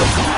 Thank you.